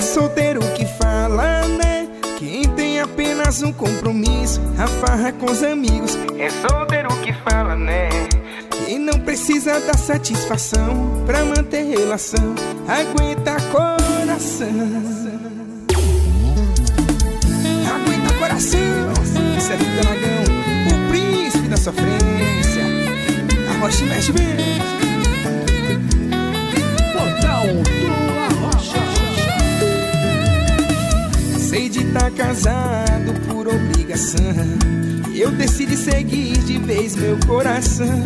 É solteiro que fala, né? Quem tem apenas um compromisso, a farra com os amigos. É solteiro que fala, né? Quem não precisa dar satisfação pra manter relação, aguenta coração. Aguenta coração. Esse é Dragão, o príncipe da sofrência. A rocha mexe bem. Tá casado por obrigação. Eu decidi seguir de vez meu coração.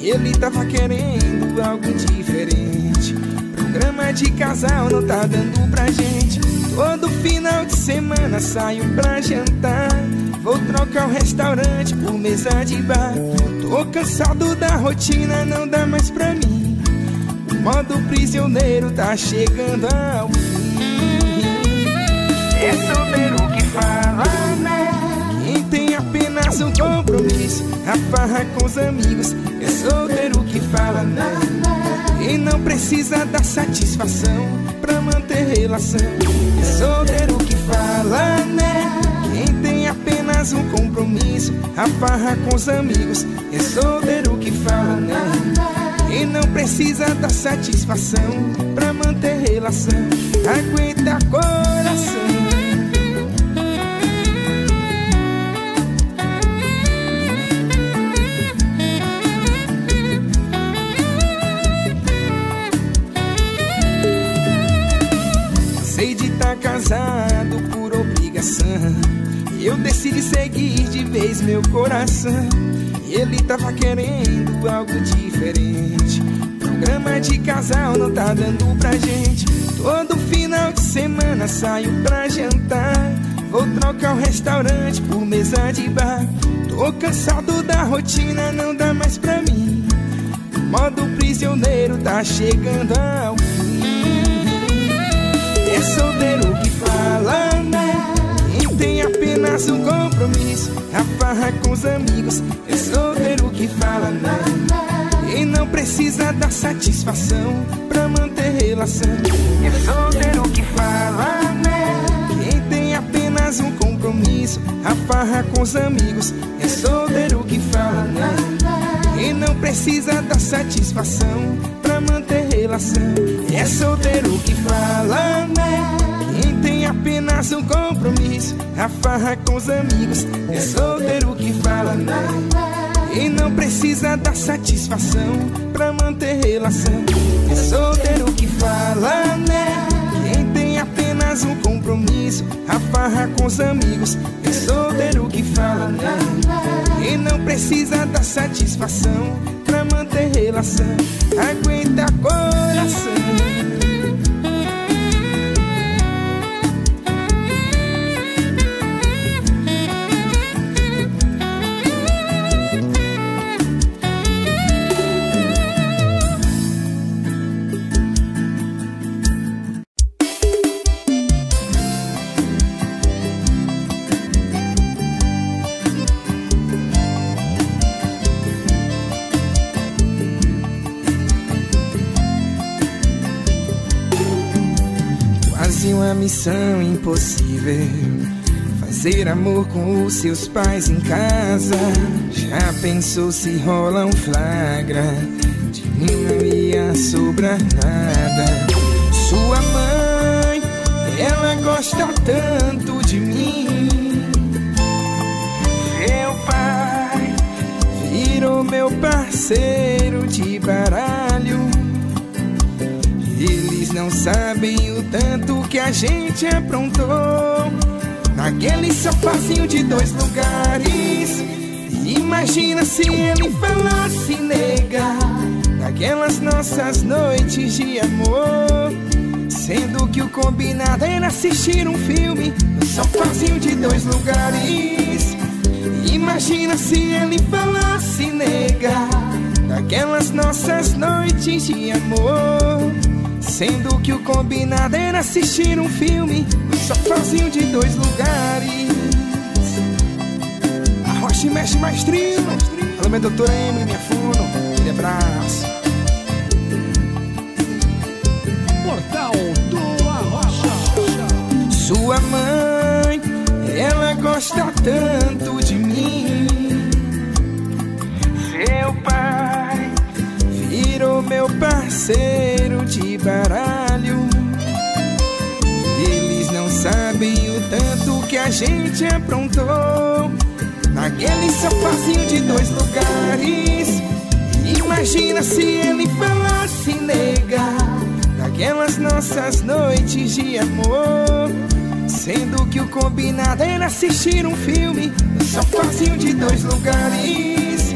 Ele tava querendo algo diferente. Programa de casal não tá dando pra gente. Todo final de semana saio pra jantar. Vou trocar o restaurante por mesa de bar. Tô cansado da rotina, não dá mais pra mim. O modo prisioneiro tá chegando ao. É solteiro que fala, né? Quem tem apenas um compromisso, a farra com os amigos. É solteiro que fala, né? Quem não precisa dar satisfação pra manter relação. É solteiro que fala, né? Quem tem apenas um compromisso, a farra com os amigos. É solteiro que fala, né? Quem não precisa dar satisfação pra manter relação. Aguenta coração. Meu coração. Ele tava querendo algo diferente. Programa de casal não tá dando pra gente. Todo final de semana saio pra jantar. Vou trocar o restaurante por mesa de bar. Tô cansado da rotina, não dá mais pra mim. O modo prisioneiro tá chegando ao fim. É solteiro que apenas um compromisso, a farra com os amigos. É solteiro que fala, né? Quem não precisa dar satisfação pra manter relação. É solteiro que fala, né? Quem tem apenas um compromisso, a farra com os amigos. É solteiro que fala, né? Quem não precisa dar satisfação pra manter relação. É solteiro que fala, né? Apenas um compromisso, a farra com os amigos. É solteiro que fala, né? Quem não precisa dar satisfação pra manter relação. É solteiro que fala, né? Quem tem apenas um compromisso, a farra com os amigos. É solteiro que fala, né? Quem não precisa dar satisfação pra manter relação. Aguenta coração. Missão impossível. Fazer amor com os seus pais em casa. Já pensou se rola um flagra? De mim não ia sobrar nada. Sua mãe, ela gosta tanto de mim. Meu pai virou meu parceiro de baralho. Eles não sabem o tanto que a gente aprontou. Naquele sofazinho de dois lugares. Imagina se ele falasse negar Daquelas nossas noites de amor. Sendo que o combinado era assistir um filme No sofazinho de dois lugares. Imagina se ele falasse negar Daquelas nossas noites de amor Sendo que o combinado era assistir um filme No sofazinho de dois lugares. A rocha mexe mais trio Alô, minha doutora Emily, minha funo Aquele abraço Portal do Arrocha Sua mãe, ela gosta tanto de mim. Seu pai virou meu parceiro de baralho. Eles não sabem o tanto que a gente aprontou naquele sofazinho de dois lugares. Imagina se ele falasse negar daquelas nossas noites de amor. Sendo que o combinado era assistir um filme no sofazinho de dois lugares.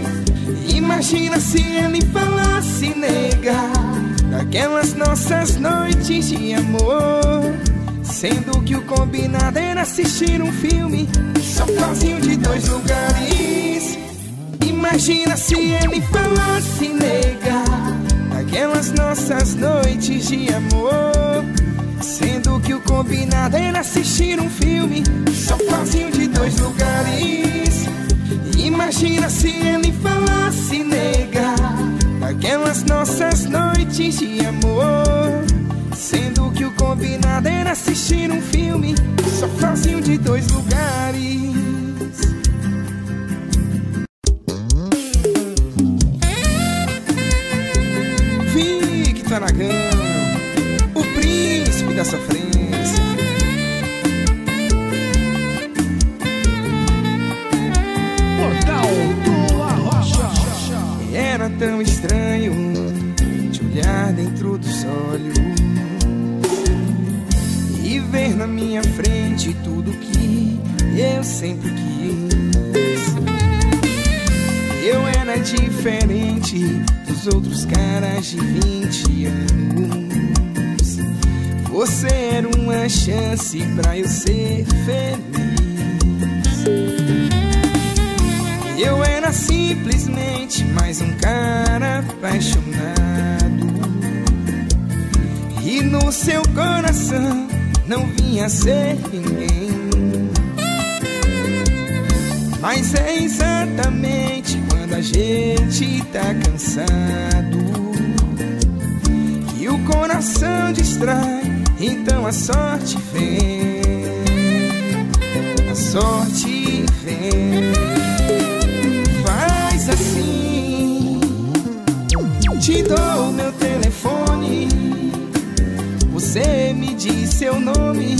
Imagina se ele falasse negar daquelas nossas noites de amor. Sendo que o combinado era assistir um filme sofazinho de dois lugares. Imagina se ele falasse negar daquelas nossas noites de amor. Sendo que o combinado era assistir um filme sofazinho de dois lugares. Imagina se ele falasse negar daquelas nossas noites de amor. Sendo que o combinado era assistir um filme sofazinho de dois lugares. Era tão estranho te olhar dentro dos olhos e ver na minha frente tudo que eu sempre quis. Eu era diferente dos outros caras de 20 anos. Você era uma chance pra eu ser feliz. Eu era simplesmente mais um cara apaixonado. E no seu coração não vinha ser ninguém. Mas é exatamente quando a gente tá cansado que o coração distrai, então a sorte vem. A sorte vem. Você me diz seu nome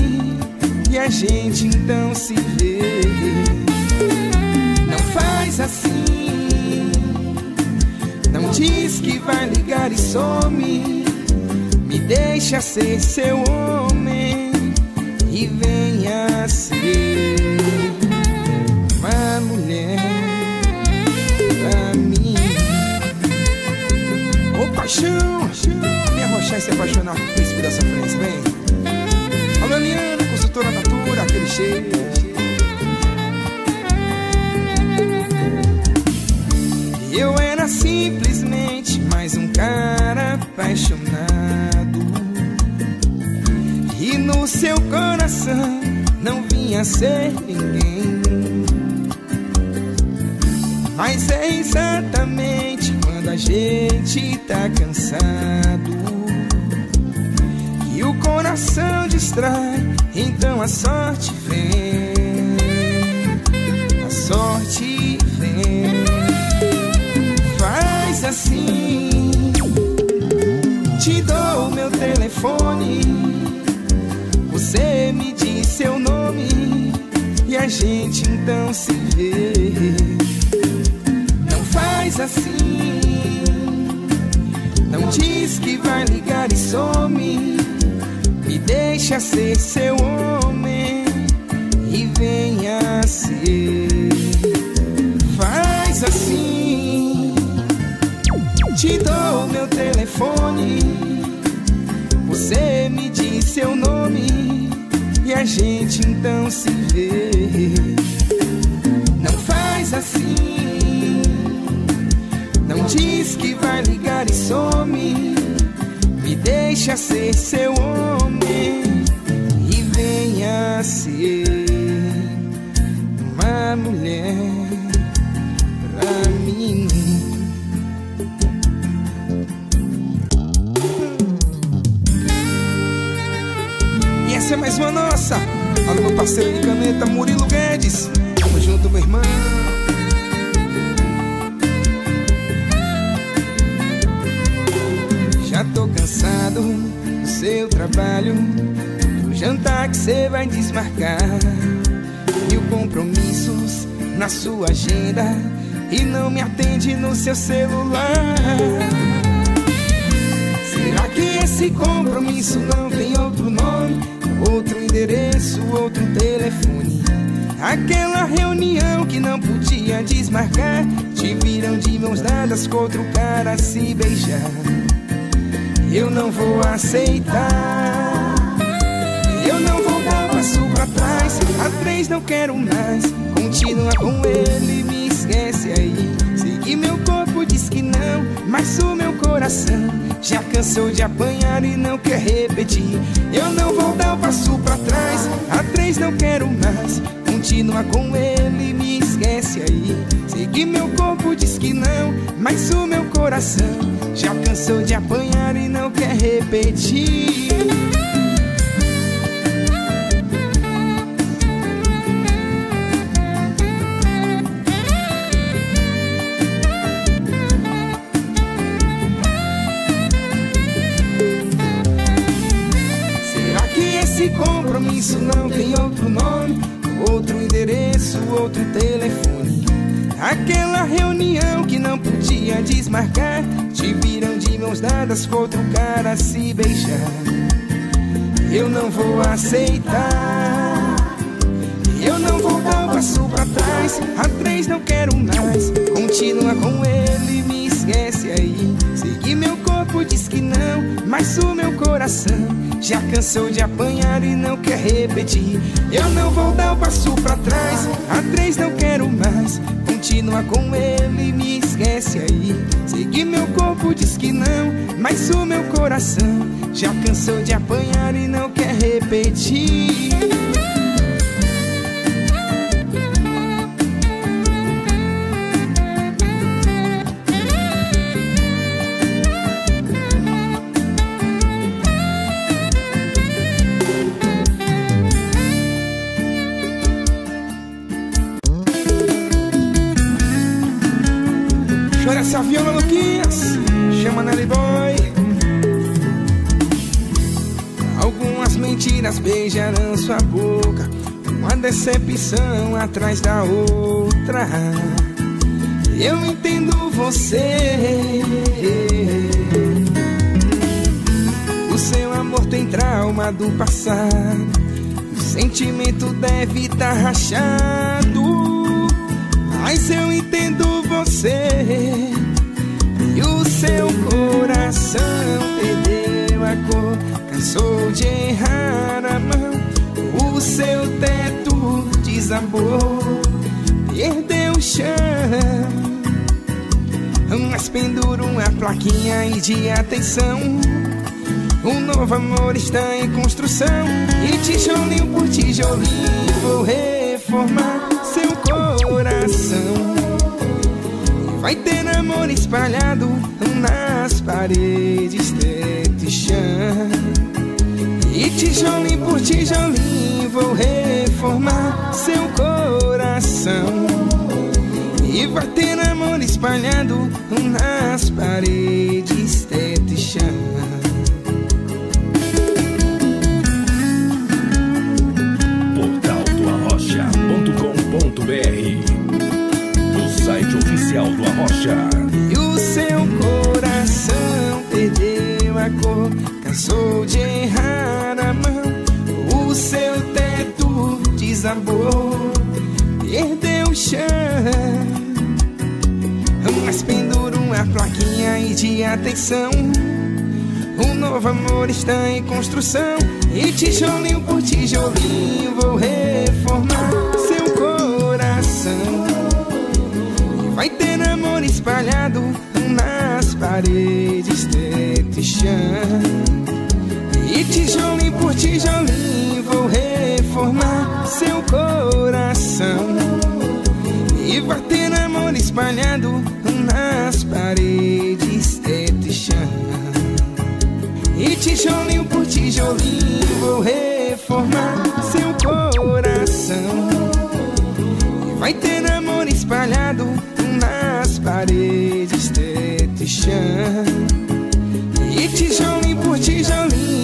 e a gente então se vê. Não faz assim. Não diz que vai ligar e some. Me deixa ser seu homem e venha ser uma mulher pra mim. Ô paixão, e se apaixonar por príncipe da sofrência, vem. Alô, Eliana, consultora natura, aquele cheiro. Eu era simplesmente mais um cara apaixonado. E no seu coração não vinha ser ninguém. Mas é exatamente quando a gente tá cansado coração distrai, então a sorte vem. A sorte vem. Faz assim. Te dou meu telefone. Você me diz seu nome e a gente então se vê. Não faz assim. Não diz que vai ligar e some. Deixa ser seu homem e venha ser. Faz assim. Te dou meu telefone. Você me diz seu nome e a gente então se vê. Não faz assim. Não diz que vai ligar deixa ser seu homem e venha ser uma mulher pra mim. E essa é mais uma nossa, Alô, meu parceiro de caneta, Murilo Guedes. Tamo junto, meu irmão. Tô cansado do seu trabalho, do jantar que cê vai desmarcar. Mil compromissos na sua agenda e não me atende no seu celular. Será que esse compromisso não tem outro nome, outro endereço, outro telefone? Aquela reunião que não podia desmarcar, te viram de mãos dadas com outro cara se beijar. Eu não vou aceitar. Eu não vou dar passo pra trás. A três não quero mais. Continua com ele, me esquece aí. Sei que meu corpo diz que não, mas o meu coração já cansou de apanhar e não quer repetir. Eu não vou dar passo pra trás. A três não quero mais. Continua com ele, me esquece aí. Sei que meu corpo diz que não, mas o meu coração já cansou de apanhar e não quer repetir. Será que esse compromisso não tem outro nome, outro endereço, outro telefone? Aquela reunião que não podia desmarcar, te viram de mãos dadas com outro cara se beijar. Eu não vou aceitar. Eu não vou dar um passo pra trás. A três não quero mais. Continua com ele, me esquece aí. Sei que meu corpo diz que não, mas o meu coração já cansou de apanhar e não quer repetir. Eu não vou dar o um passo pra trás. A três não quero mais. Continua com ele, me esquece aí. Sei que meu corpo diz que não, mas o meu coração já cansou de apanhar e não quer repetir. Beijarão sua boca. Uma decepção atrás da outra. Eu entendo você. O seu amor tem trauma do passado. O sentimento deve estar rachado. Mas eu entendo você E o seu coração perdeu a cor Cansou de errar a mão O seu teto desabou Perdeu o chão. Mas pendura uma plaquinha aí de atenção um novo amor está em construção. E tijolinho por tijolinho Vou reformar seu coração. Vai ter amor espalhado Nas paredes, teto e chão. E tijolinho por tijolinho Vou reformar seu coração E vai ter amor espalhado Nas paredes, teto e chão O site oficial do Arrocha. E o seu coração perdeu a cor, cansou de errar. O seu teto desabou, perdeu o chão. Mas pendura uma plaquinha aí de atenção. Um novo amor está em construção. E tijolinho por tijolinho vou reformar seu coração. Vai ter amor espalhado nas paredes, teto e chão. Tijolinho por tijolinho vou reformar seu coração. E vai ter amor espalhado nas paredes, teto e chão. E tijolinho por tijolinho vou reformar seu coração. E vai ter amor espalhado nas paredes, teto e chão. E tijolinho por tijolinho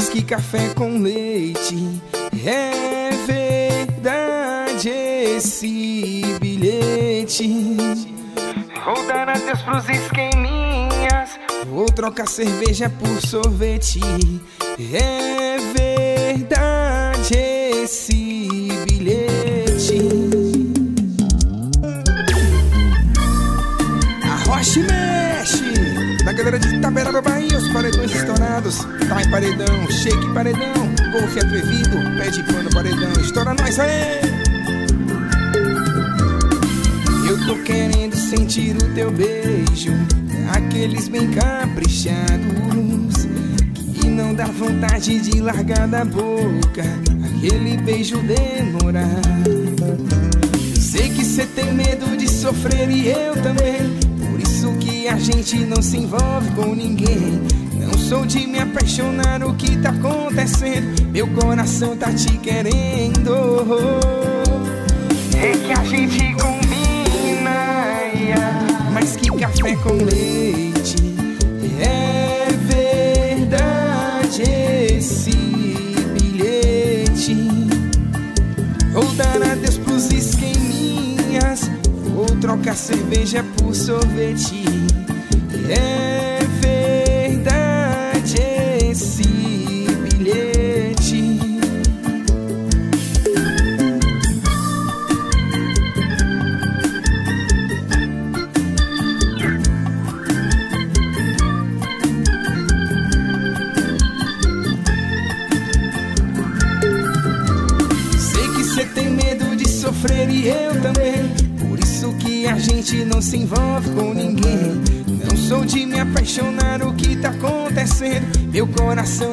mais que café com leite. É verdade esse bilhete. Vou dar adeus pros esqueminhas. Vou trocar cerveja por sorvete. É verdade esse bilhete. Arrocha e mexe. Na galera de Itaberaba, Bahia, os paredões estourados. Tá em paredão, shake paredão. Golfe atrevido, pede pano paredão. Estoura nós aí. Eu tô querendo sentir o teu beijo, aqueles bem caprichados, que não dá vontade de largar da boca, aquele beijo demorado. Sei que cê tem medo de sofrer e eu também, a gente não se envolve com ninguém. Não sou de me apaixonar, o que tá acontecendo? Meu coração tá te querendo. É que a gente mais que café com leite. É verdade esse bilhete. Vou dar adeus pros esqueminhas. Vou trocar cerveja por sorvete. É Meu coração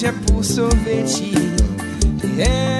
cerveja por sorvete. É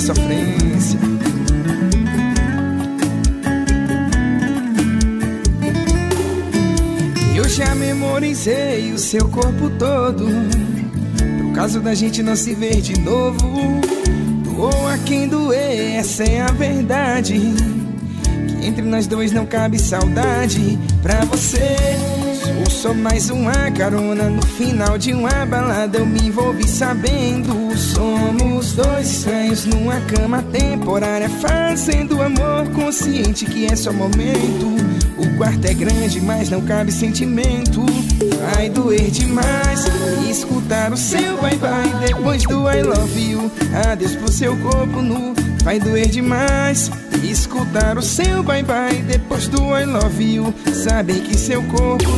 da sofrência. Eu já memorizei o seu corpo todo. Por caso da gente não se ver de novo. Doou a quem doer, essa é a verdade. Que entre nós dois não cabe saudade. Pra você, sou só mais uma carona. No final de uma balada eu me envolvi sabendo. Somos dois estranhos numa cama temporária. Fazendo amor consciente que é só momento. O quarto é grande, mas não cabe sentimento. Vai doer demais escutar o seu bye bye depois do I love you. Adeus pro seu corpo nu. Vai doer demais escutar o seu bye bye depois do I love you. Saber que seu corpo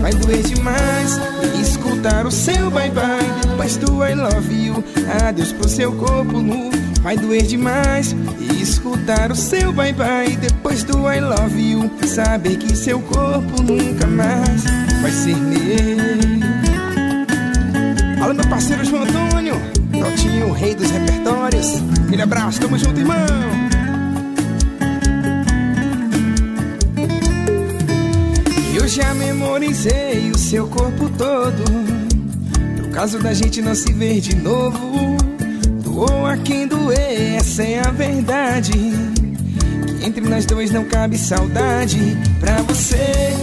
vai doer demais escutar o seu bye bye depois do I love you. Adeus pro seu corpo nu. Vai doer demais escutar o seu bye bye depois do I love you. Saber que seu corpo nunca mais vai ser meu. Alô, meu parceiro João Antônio, Totinho, rei dos repertórios. Aquele abraço, tamo junto, irmão. Seu corpo todo. No caso da gente não se ver de novo. Doou a quem doer, essa é a verdade. Que entre nós dois não cabe saudade. Pra você,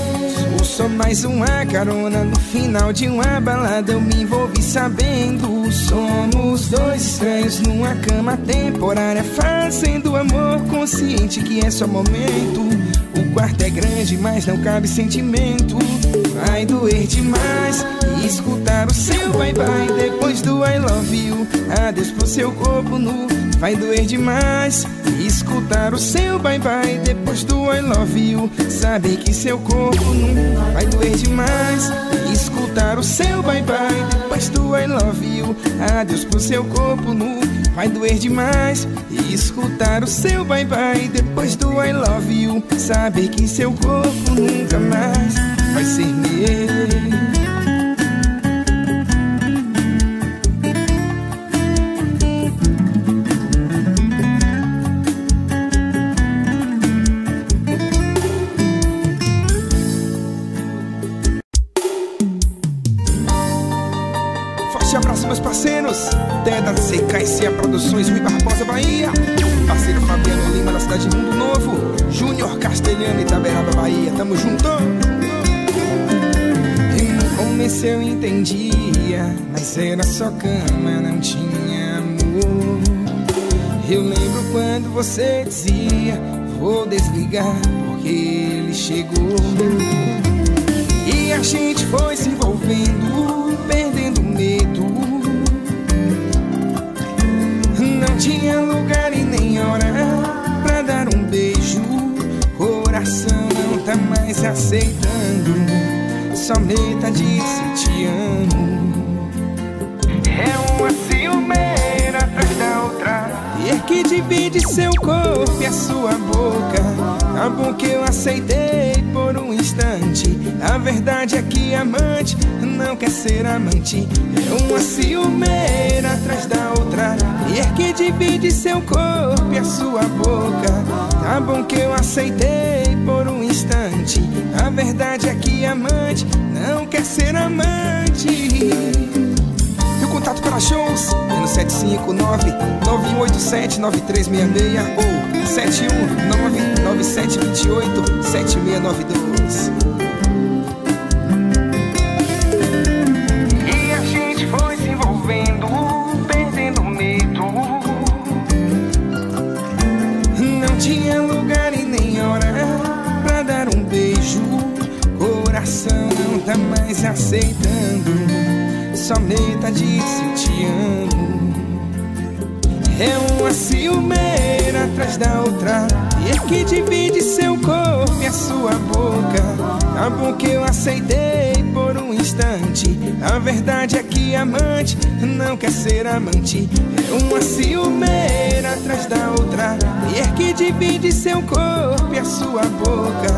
sou sou mais uma carona no final de uma balada. Eu me envolvi sabendo. Somos dois estranhos numa cama temporária, fazendo amor consciente que é só momento. O quarto é grande, mas não cabe sentimento. Vai doer demais escutar o seu bye bye depois do I love you. Adeus pro seu corpo nu. Vai doer demais escutar o seu bye bye depois do I love you. Saber que seu corpo nu vai doer demais escutar o seu bye bye depois do I love you. Adeus pro seu corpo nu. Vai doer demais escutar o seu bye bye depois do I love you. Saber que seu corpo nunca mais vai ser meu. KSA Produções, Rui Barbosa, Bahia. Parceiro Fabiano Lima, da cidade de Mundo Novo. Júnior Castelhano, Itaberaba, Bahia. Tamo junto. Eu entendia, mas era só cama, não tinha amor. Eu lembro quando você dizia, vou desligar porque ele chegou. E a gente foi se envolvendo, perdendo medo tinha lugar e nem hora pra dar um beijo. Coração não tá mais aceitando. Só metade se te amo. É uma ciumeira atrás da outra. Ter que divide seu corpo e a sua boca. Tá bom que eu aceitei por um instante. A verdade é que amante não quer ser amante. É uma ciumeira atrás da outra. Ter que divide seu corpo e a sua boca. Tá bom que eu aceitei instante. A verdade é que amante não quer ser amante. E o contato para shows é no 759 9187 9366 ou 719 atrás da outra. E é que divide seu corpo e a sua boca. Tá bom que eu aceitei por um instante. A verdade é que amante não quer ser amante. É uma ciumeira atrás da outra. E é que divide seu corpo e a sua boca.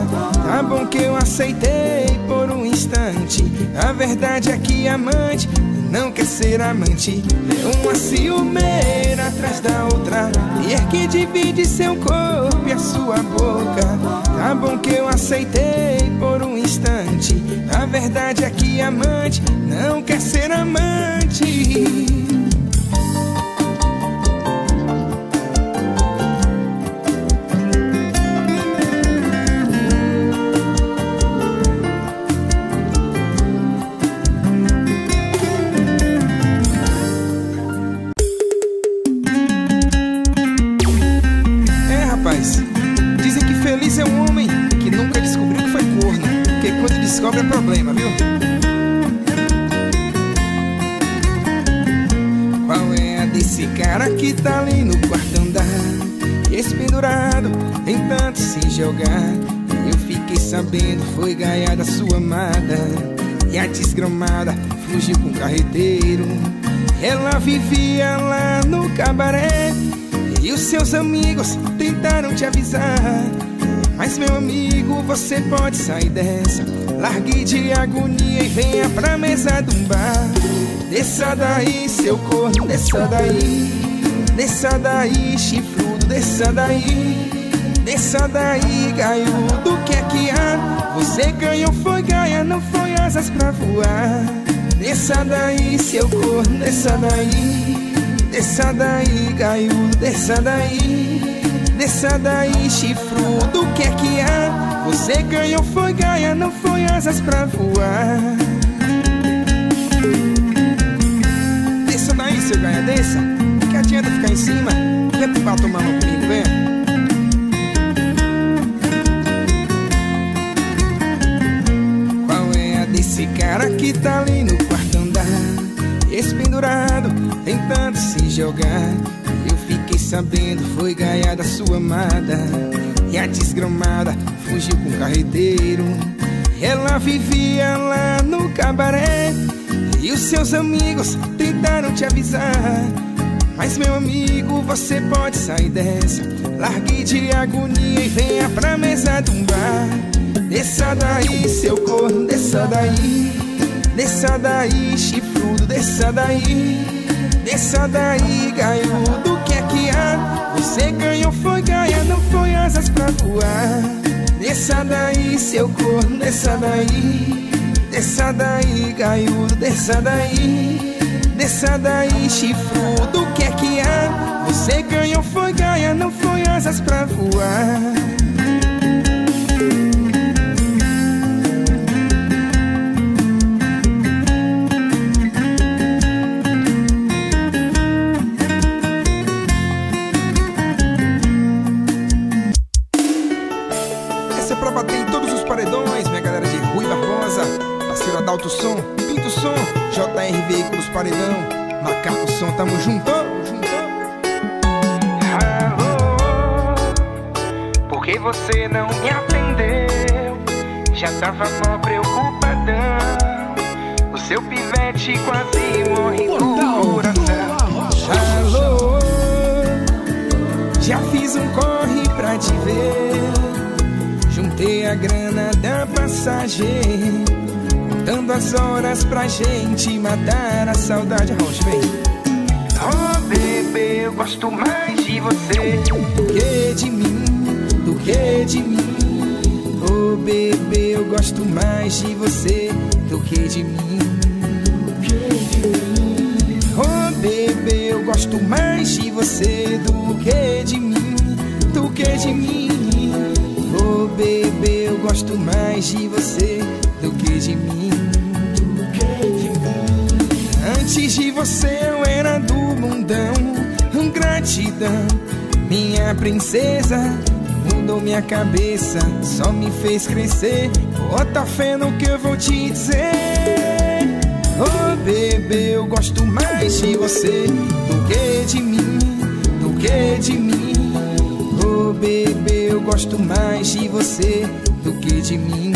Tá bom que eu aceitei por um instante. A verdade é que amante não quer ser amante. É uma ciumeira atrás da outra. E é que divide seu corpo e a sua boca. Tá bom que eu aceitei por um instante. A verdade é que amante não quer ser amante seus amigos tentaram te avisar. Mas meu amigo, você pode sair dessa. Largue de agonia e venha pra mesa de um bar. Desça daí, seu corno, desça daí. Desça daí, chifrudo, desça daí. Desça daí, do que é que há? Você ganhou, foi ganha, não foi asas pra voar. Desça daí, seu corno, desça daí. Desça daí, gaiudo, desça daí. Desça daí, chifrudo, o que é que há? Você ganhou, foi gaia, não foi asas pra voar. Desça daí, seu gaia, desça. Que adianta ficar em cima? Vem pro bar tomar uma comigo, vem. Qual é a desse cara que tá ali no quarto andar? Espendurado, tentando se jogar. Fiquei sabendo foi gaia da sua amada. E a desgramada fugiu com o carreteiro. Ela vivia lá no cabaré. E os seus amigos tentaram te avisar. Mas meu amigo, você pode sair dessa. Largue de agonia e venha pra mesa de um bar. Desça daí, seu corno, desça daí. Desça daí, chifrudo, desça daí Desça daí, gaiudo que há Você ganhou, foi gaia, não foi asas pra voar. Desça daí, seu corno, desça daí. Desça daí, gaiudo, desça daí. Desça daí, chifrudo, o que é que há? Você ganhou, foi gaia, não foi asas pra voar fez crescer Bota fé no que eu vou te dizer Oh bebê, eu gosto mais de você Do que de mim, do que de mim Oh bebê, eu gosto mais de você Do que de mim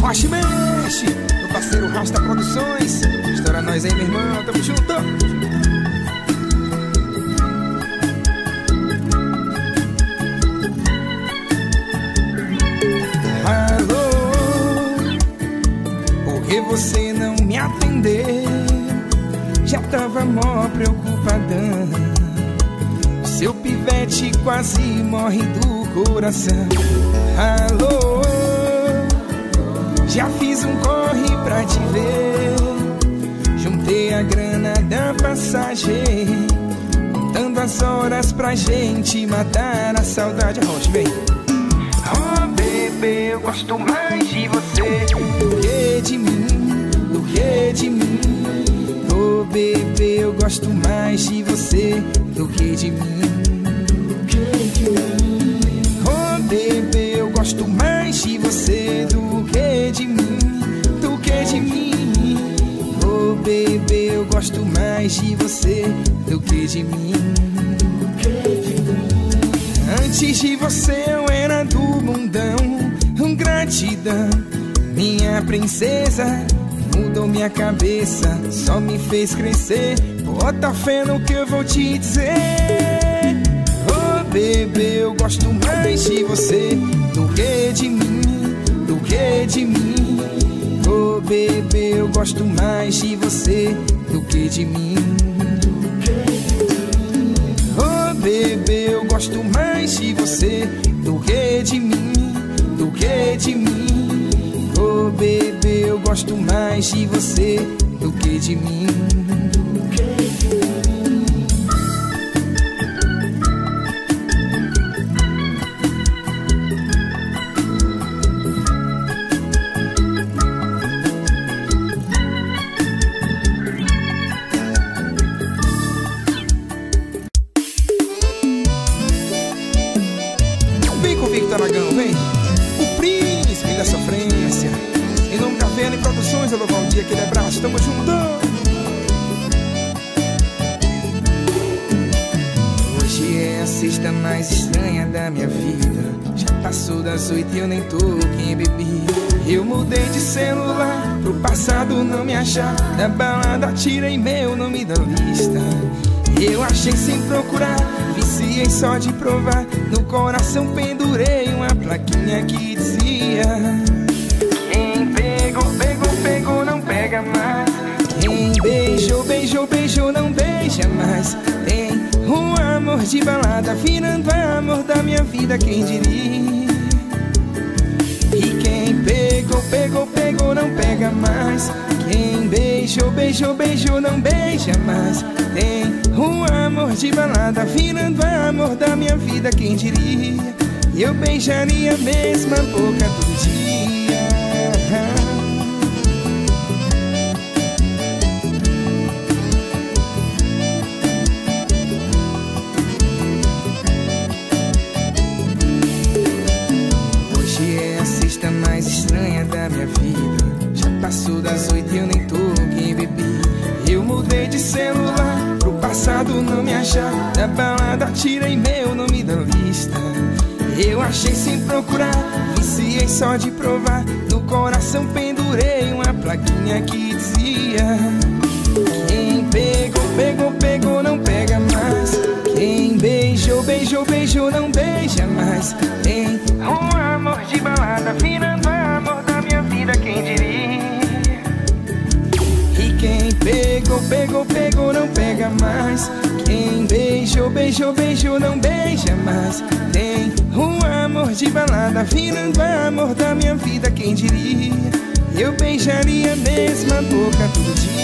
Roche mexe parceiro Rasta Produções. Estoura nós aí, meu irmão. Tamo junto. Você não me atendeu? Já tava mó preocupadão. Seu pivete quase morre do coração. Alô, já fiz um corre pra te ver. Juntei a grana da passagem. Contando as horas pra gente matar a saudade. Rocha, vem. Bebê, eu gosto mais de você do que de mim, do que de mim. Oh, bebê, eu gosto mais de você do que de mim. Oh, bebê, eu gosto mais de você do que de mim de mim. Oh, bebê, eu gosto mais de você do que de mim. Antes de você eu era do mundão. Gratidão, minha princesa. Mudou minha cabeça, só me fez crescer. Bota fé no que eu vou te dizer. Oh, bebê, eu gosto mais de você do que de mim, do que de mim. Oh, bebê, eu gosto mais de você do que de mim. Oh, bebê, eu gosto mais de você do que de mim, que de mim. Oh, bebê, eu gosto mais de você do que de mim. Provar No coração pendurei uma plaquinha que dizia Quem pegou, pegou, pegou, não pega mais. Quem beijou, beijou, beijou, não beija mais. Tem um amor de balada, virando amor da minha vida, quem diria? E quem pegou, pegou, pegou, não pega mais. Quem beijou, beijou, beijou, não beija mais. Tem um amor de balada, virando amor da minha vida, quem diria? Eu beijaria a mesma boca todo dia. Da balada tirei meu nome da lista. Eu achei sem procurar, viciei só de provar. No coração pendurei uma plaquinha que dizia: Quem pegou, pegou, pegou, não pega mais. Quem beijou, beijou, beijou, não beija mais. Tem Um amor de balada, virando amor da minha vida, quem diria? E quem pegou, pegou, pegou, não pega mais. Quem beijou, beijou, beijou, não beija mais. Tem um amor de balada, virando amor da minha vida, quem diria? Eu beijaria a mesma boca todo dia.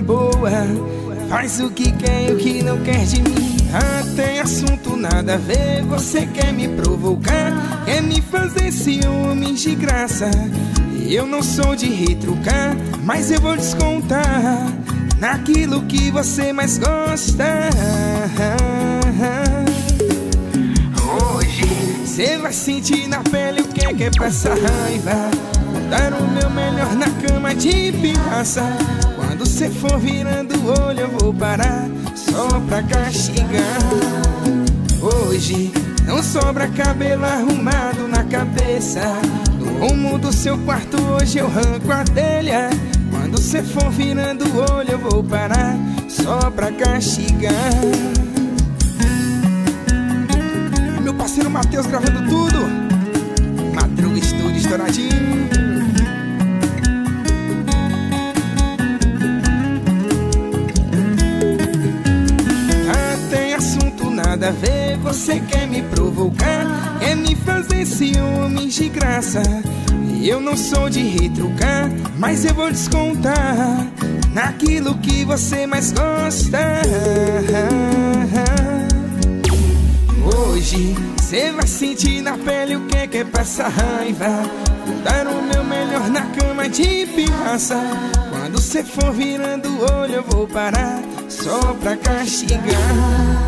Boa. Faz o que quer e o que não quer de mim. Até assunto nada a ver. Você quer me provocar, quer me fazer ciúmes de graça. Eu não sou de retrucar, mas eu vou descontar naquilo que você mais gosta. Hoje, Você vai sentir na pele o que é que é passar raiva. Vou dar o meu melhor na cama de pirraça. Quando você for virando o olho, eu vou parar só pra castigar. Hoje não sobra cabelo arrumado na cabeça. No rumo do seu quarto, hoje eu arranco a telha. Quando você for virando o olho, eu vou parar só pra castigar. Meu parceiro Matheus gravando tudo. Madruga Estúdio estouradinho. Nada a ver. Você quer me provocar, quer me fazer ciúmes de graça. Eu não sou de retrucar, mas eu vou descontar naquilo que você mais gosta. Hoje cê vai sentir na pele o que é que é passar raiva. Vou dar o meu melhor na cama de pirraça. Quando cê for virando o olho, eu vou parar só pra castigar.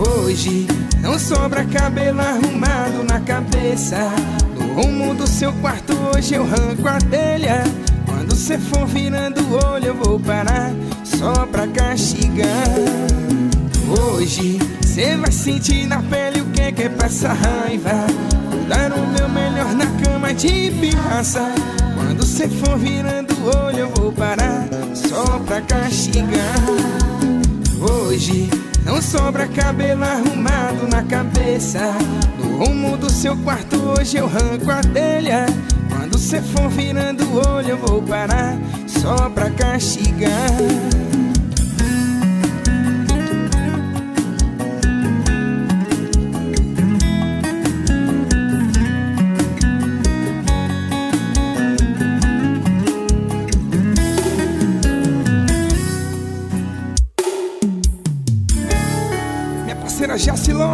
Hoje não sobra cabelo arrumado na cabeça. No rumo do seu quarto, hoje eu arranco a telha. Quando cê for virando o olho, eu vou parar só pra castigar. Hoje cê vai sentir na pele o que é que é passar raiva. Vou dar o meu melhor na cama de pirraça. Quando cê for virando o olho, eu vou parar só pra castigar. Hoje não sobra cabelo arrumado na cabeça. No rumo do seu quarto, hoje eu arranco a telha. Quando cê for virando o olho, eu vou parar só pra castigar.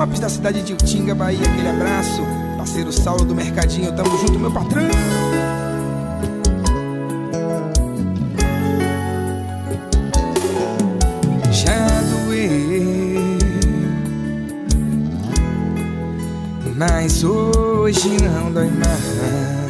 Lopes, da cidade de Utinga, Bahia, aquele abraço. Parceiro Saulo do Mercadinho, tamo junto, meu patrão. Já doeu, mas hoje não dói mais.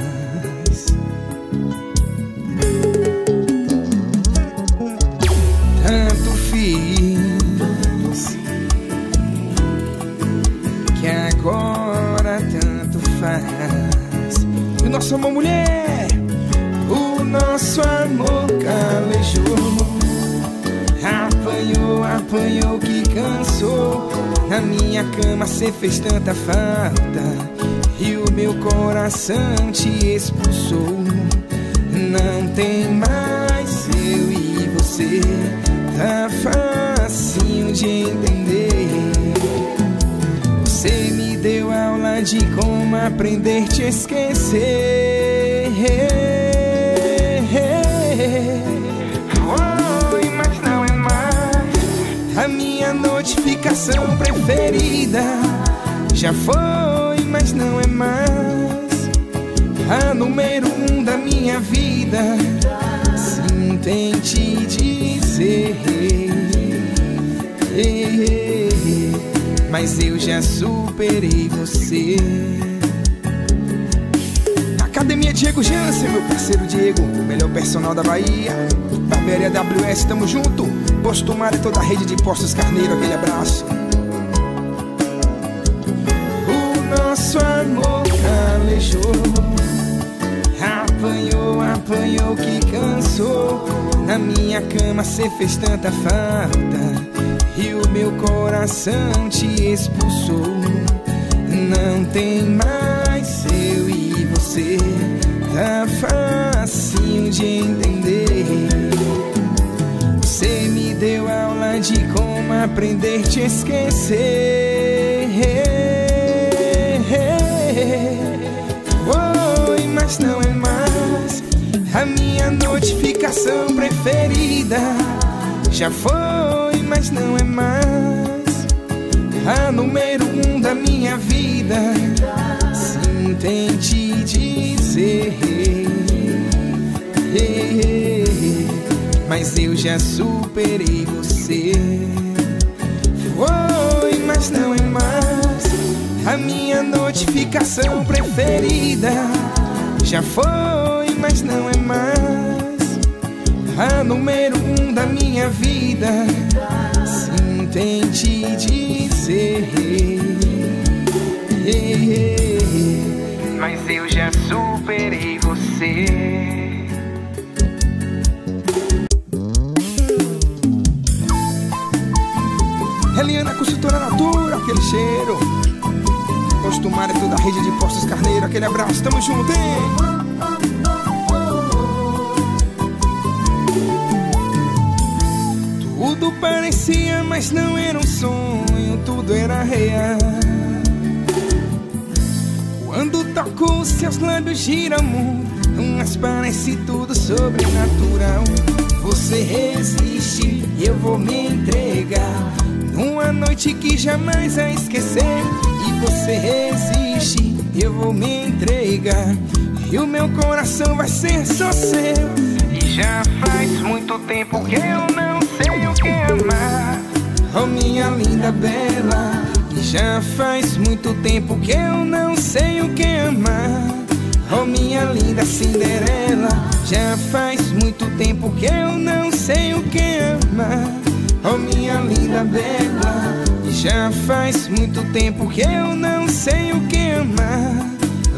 Cama cê fez tanta falta. E o meu coração te expulsou. Não tem mais eu e você. Tá facinho de entender. Você me deu aula de como aprender a te esquecer. Notificação preferida já foi, mas não é mais. A número um da minha vida. Sinto em dizer. Mas eu já superei você. Academia Diego Jansen, meu parceiro Diego, melhor personal da Bahia. Barbearia WS, tamo junto. Posto Mar e toda a rede de postos Carneiro, aquele abraço. O nosso amor calejou. Apanhou, apanhou que cansou. Na minha cama cê fez tanta falta. E o meu coração te expulsou. Não tem mais eu e você. Tá facinho de entender. De como aprender te esquecer. Foi, mas não é mais a minha notificação preferida. Já foi, mas não é mais a número um da minha vida. Sinto em te dizer. Mas eu já superei você. Foi, mas não é mais a minha notificação preferida. Já foi, mas não é mais a número um da minha vida. Sinto em te dizer. Mas eu já superei você. Aquele cheiro. Costumar é toda a rede de postos Carneiro, aquele abraço, tamo junto, hein? Tudo parecia, mas não era um sonho, tudo era real. Quando toco seus lábios gira mundo, mas parece tudo sobrenatural. Você resiste, eu vou me entregar. Numa noite que jamais vai esquecer. E você resiste, eu vou me entregar. E o meu coração vai ser só seu. E já faz muito tempo que eu não sei o que amar. Oh minha linda bela E já faz muito tempo que eu não sei o que amar Oh minha linda Cinderela Já faz muito tempo que eu não sei o que amar Oh minha linda bela já faz muito tempo que eu não sei o que amar.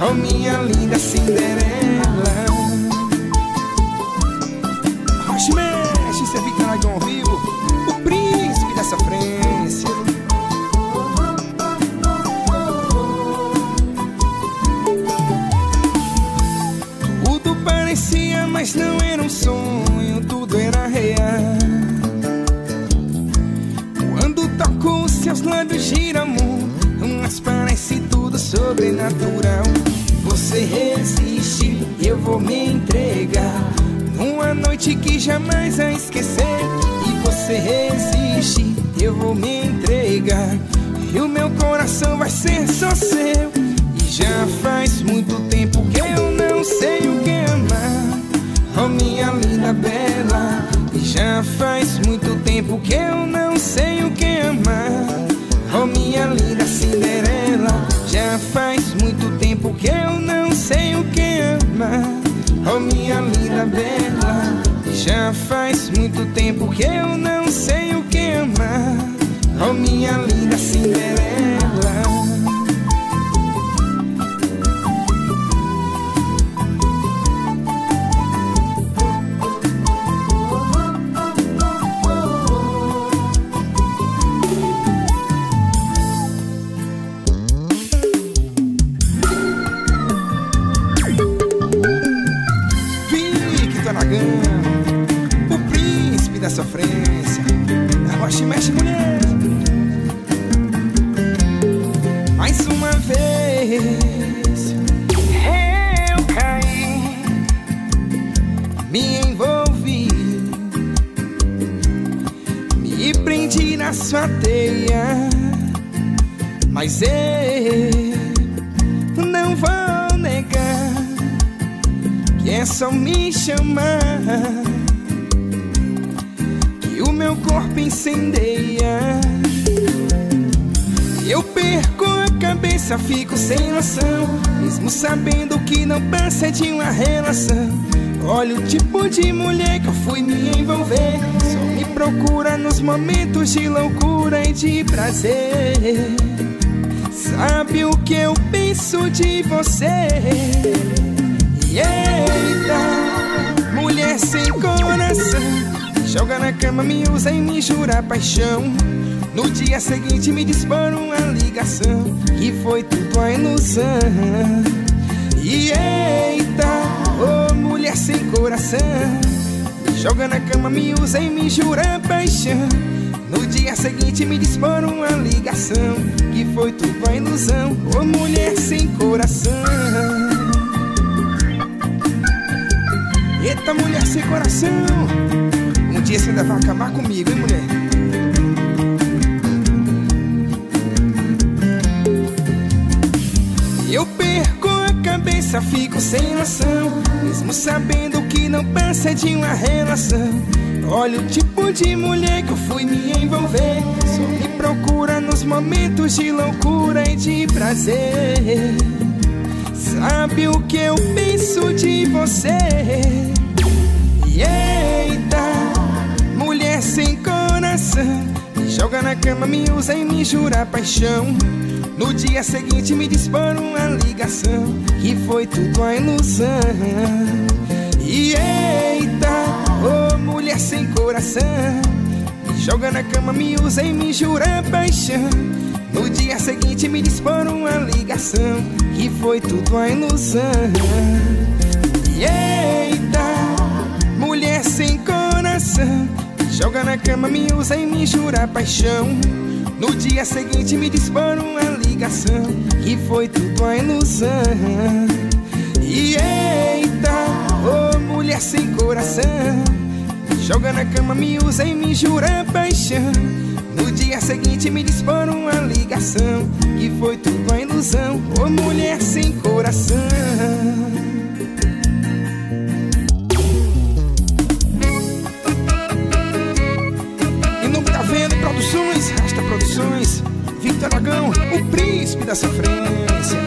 Oh minha linda Cinderela. Roche mexe, você fica lá ao vivo O príncipe da sofrência Tudo parecia, mas não era um sonho lábios gira o Mas parece tudo sobrenatural Você resiste, eu vou me entregar Numa noite que jamais vai esquecer E você resiste, eu vou me entregar coração vai ser só seu. E já faz muito tempo que eu não sei o que amar. Oh, minha linda bela. E já faz muito tempo que eu não sei o que amar. Oh, minha linda Cinderela. Já faz muito tempo que eu não sei o que amar. Oh, minha linda bela. Já faz muito tempo que eu não sei o que amar. Oh, minha linda Cinderela. Da sofrência. Arrocha e mexe, mulher. Mais uma vez Eu caí, me envolvi, me prendi na sua teia. Mas eu não vou negar que é só me chamar meu corpo incendeia. Eu perco a cabeça, fico sem noção, mesmo sabendo que não passa de uma relação. Olha o tipo de mulher que eu fui me envolver. Só me procura nos momentos de loucura e de prazer. Sabe o que eu penso de você? Eita, mulher sem coração. Joga na cama, me usa e me jura paixão. No dia seguinte me dispara uma ligação Que foi tudo a ilusão. E eita, ô oh, mulher sem coração. Joga na cama, me usa e me jura paixão. No dia seguinte me dispara uma ligação Que foi tudo a ilusão. Ô oh, mulher sem coração. Eita mulher sem coração dia você ainda vai acabar comigo, hein mulher? Eu perco a cabeça, fico sem noção Mesmo sabendo que não passa de uma relação Olha o tipo de mulher que eu fui me envolver Só me procura nos momentos de loucura e de prazer Sabe o que eu penso de você? Eita, coração joga na cama, me usa e me jura paixão. No dia seguinte me dispara uma ligação Que foi tudo a ilusão. E eita, oh, mulher sem coração. Joga na cama, me usa e me jura paixão. No dia seguinte me dispara uma ligação Que foi tudo a ilusão. E eita, mulher sem coração joga na cama, me usa e me jura paixão. No dia seguinte me dispara uma ligação Que foi tudo a ilusão. E eita, oh, mulher sem coração. Joga na cama, me usa e me jura paixão. No dia seguinte me dispara uma ligação Que foi tudo a ilusão. Oh, mulher sem coração príncipe da sofrência.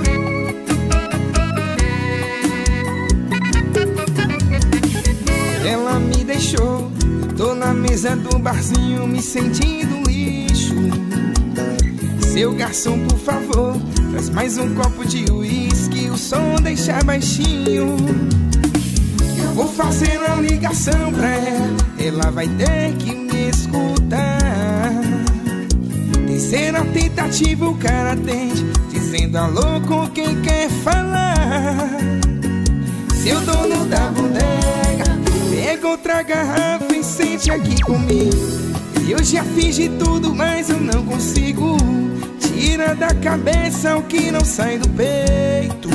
Ela me deixou, tô na mesa do barzinho me sentindo lixo. Seu garçom, por favor, traz mais um copo de uísque, o som deixa baixinho. Eu vou fazer uma ligação pra ela, ela vai ter que me escutar. Terceira tentativa o cara atende Dizendo alô com quem quer falar. Seu dono da bodega Pega outra garrafa e sente aqui comigo. Eu já fiz de tudo, mas eu não consigo. Tira da cabeça o que não sai do peito.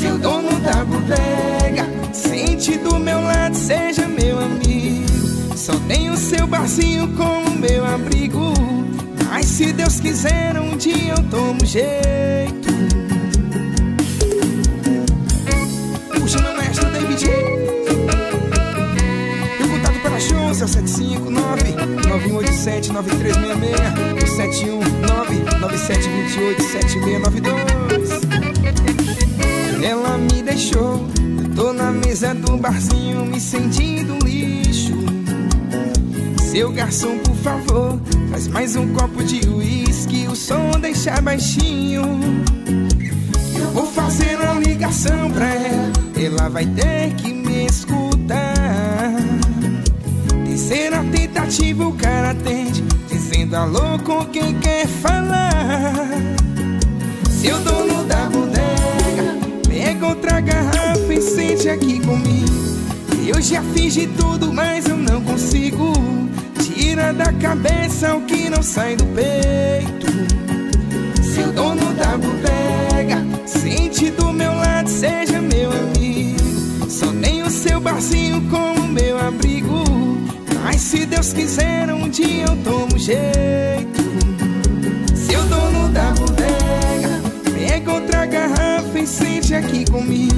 Seu dono da bodega Sente do meu lado, seja meu amigo. Só tenho seu barzinho como meu abrigo Mas se Deus quiser, um dia eu tomo jeito. Puxa meu mestre David. Meu contato pela Shows é o 759 9187 9366 719 9728 7692 Ela me deixou, tô na mesa do barzinho me sentindo lixo Seu garçom, por favor, mais um copo de uísque O som deixa baixinho. Eu vou fazer uma ligação pra ela Ela vai ter que me escutar. Terceira tentativa o cara atende Dizendo alô com quem quer falar. Seu dono da bodega Pega outra garrafa e sente aqui comigo. Eu já fiz de tudo, mas eu não consigo Tira da cabeça o que não sai do peito Seu dono da bodega Sente do meu lado, seja meu amigo Só tem o seu barzinho como meu abrigo mas se Deus quiser, um dia eu tomo jeito. Seu dono da bodega, pega outra garrafa e sente aqui comigo.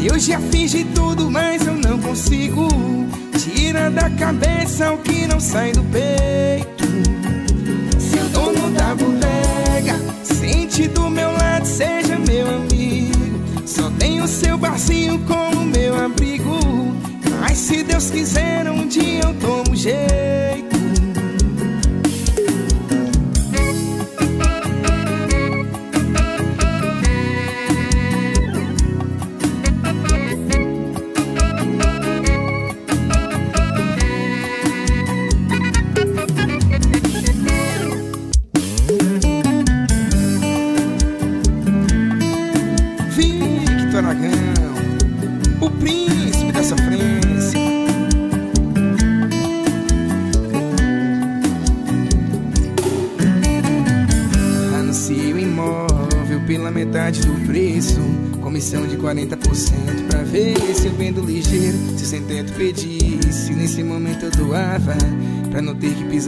Eu já fiz de tudo, mas eu não consigo. Tira da cabeça o que não sai do peito. Seu dono da bodega, sente do meu lado, seja meu amigo. Só tem o seu barzinho como meu abrigo. Mas se Deus quiser, um dia eu tomo jeito.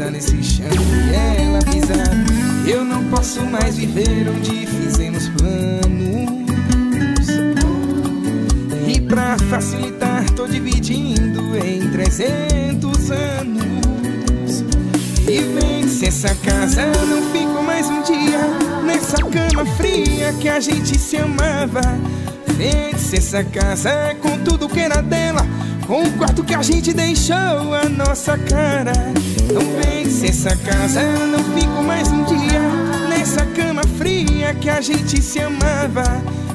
Pisar nesse chão e ela pisar. Eu não posso mais viver onde fizemos planos. E pra facilitar, tô dividindo em 300 anos. E vence essa casa, não fico mais um dia nessa cama fria que a gente se amava. Vence essa casa com tudo que era dela, com o quarto que a gente deixou a nossa cara. Não vence essa casa, não fico mais um dia nessa cama fria que a gente se amava.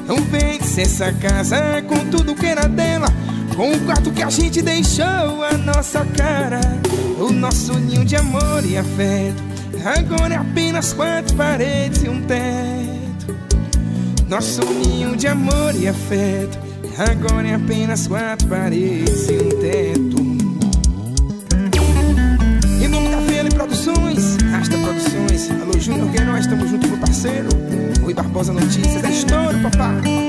Não vence essa casa com tudo que era dela, com o quarto que a gente deixou a nossa cara. O nosso ninho de amor e afeto, agora é apenas quatro paredes e um teto. Nosso ninho de amor e afeto, agora é apenas quatro paredes e um teto. Em nome da VL Produções, Rasta Produções, Alô Júnior Queiroz, estamos junto com o parceiro. Rui Barbosa Notícias, é estouro, papai.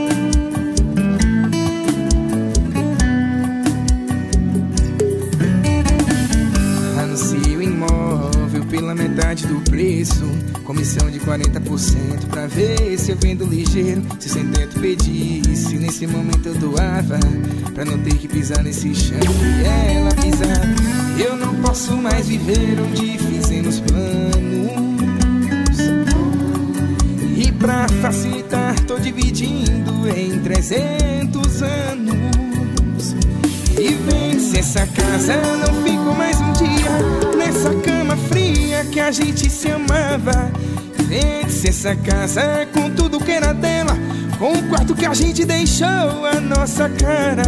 Metade do preço. Comissão de 40% pra ver se eu vendo ligeiro. Se sem teto pedisse, nesse momento eu doava. Pra não ter que pisar nesse chão e ela pisar. Eu não posso mais viver onde fizemos planos. E pra facilitar, tô dividindo em 300 anos. E vence essa casa, não fico mais um dia fria que a gente se amava. Vence essa casa com tudo que era dela, com o quarto que a gente deixou a nossa cara.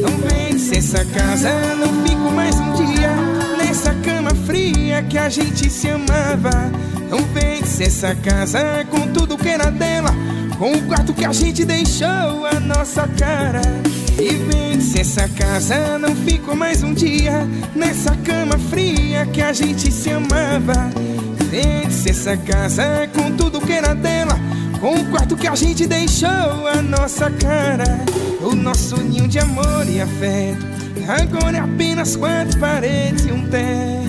Não vence essa casa, não fico mais um dia nessa cama fria que a gente se amava. Não vence essa casa com tudo que era dela, com o quarto que a gente deixou a nossa cara. E vence essa casa, não fico mais um dia nessa cama fria que a gente se amava. Vence essa casa com tudo que era dela, com o quarto que a gente deixou a nossa cara. O nosso ninho de amor e afeto, agora é apenas quatro paredes e um teto.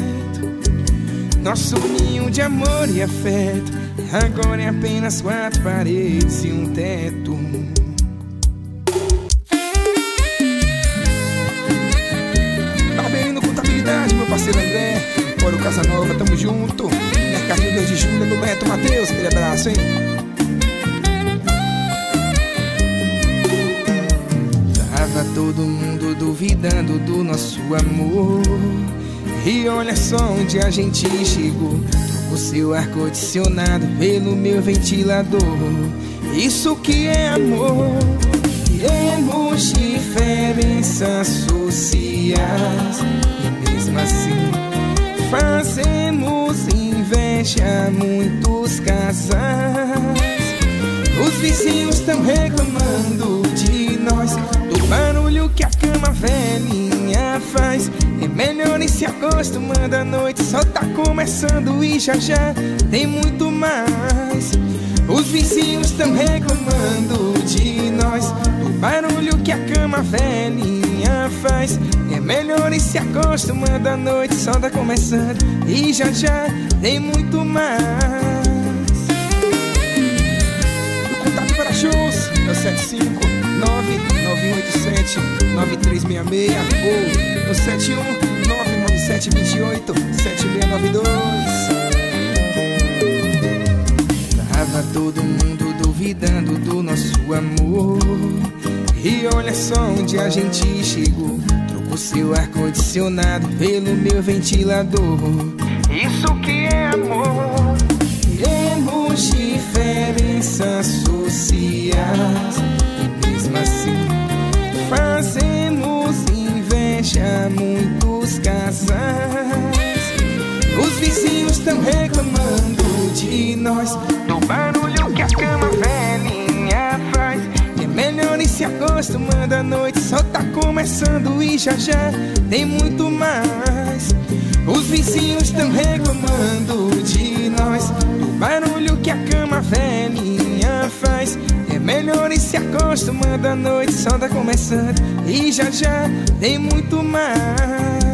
Nosso ninho de amor e afeto Agora é apenas quatro paredes e um teto. Barberino Contabilidade, meu parceiro André. Fora o Casanova, tamo junto. Mercadinho 2 de julho do Beto Matheus Aquele abraço, hein? Tava todo mundo duvidando do nosso amor e olha só onde a gente chegou. O seu ar-condicionado pelo meu ventilador. Isso que é amor. Temos diferenças sociais. E mesmo assim, fazemos inveja a muitos casais. Os vizinhos estão reclamando de nós. Do barulho que a cama velhinha faz. Melhor ir se acostumando à noite. Só tá começando e já já tem muito mais. Os vizinhos estão reclamando de nós. Do barulho que a cama velhinha faz. É melhor ir se acostumando à noite. Só tá começando e já já tem muito mais. O contato para shows é o 759 9187 9366 ou no 71 99728 7692. Tava todo mundo duvidando do nosso amor. E olha só onde a gente chegou. Trocou seu ar-condicionado pelo meu ventilador. Isso que é amor. Temos diferenças sociais. Os vizinhos estão reclamando de nós. Do barulho que a cama velhinha faz. É melhor ir se acostumando à noite. Só tá começando e já já tem muito mais. Os vizinhos estão reclamando de nós. Do barulho que a cama velhinha faz. É melhor ir se acostumando à noite. Só tá começando e já já tem muito mais.